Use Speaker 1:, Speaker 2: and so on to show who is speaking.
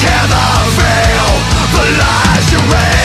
Speaker 1: Can the veil, the lies you raise